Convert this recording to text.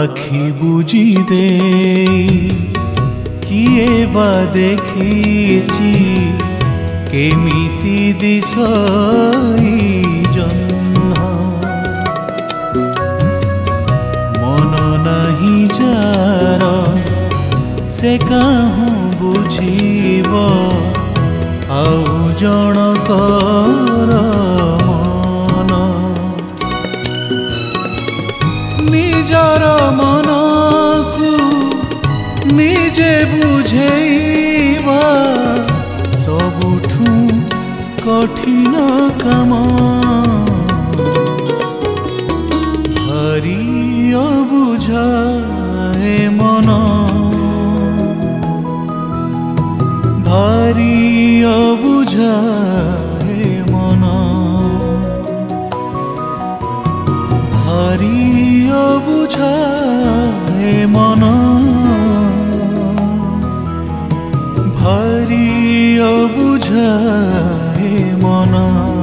আখি বুঝি দে কিয়ে বা দেখিছি কেমিতি দিশাই জহ্ন মন নাহি যার সে কাহু বুঝিব আউ জনকা ନିଜର ମନକୁ ନିଜେ ବୁଝେଇବା ସବୁଠୁ କଠିନ କାମ ହରିୟ ବୁଝାଏ ମନ ଭାରିୟ ବୁଝାଏ পারি বুঝায় মন ভারি বুঝায় মনা